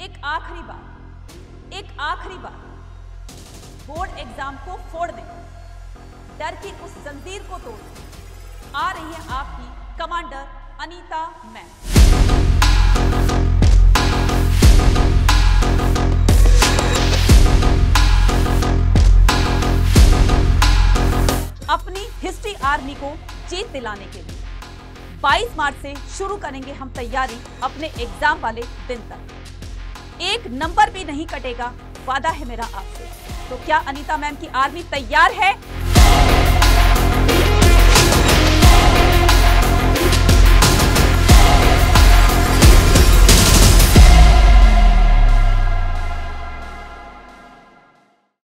आखिरी बार एक आखिरी बार बोर्ड एग्ज़ाम को फोड़ दें। डर की उस जंजीर को तोड़ दें। आ रही है आपकी कमांडर अनीता मैम। अपनी हिस्ट्री आर्मी को जीत दिलाने के लिए। 22 मार्च से शुरू करेंगे हम तैयारी अपने एग्ज़ाम वाले दिन तक। एक नंबर भी नहीं कटेगा। वादा है मेरा आपसे। तो क्या अनीता मैम की आर्मी तैयार है?